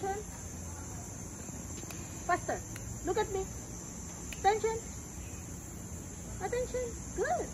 Tension. Faster. Look at me. Attention. Attention. Good.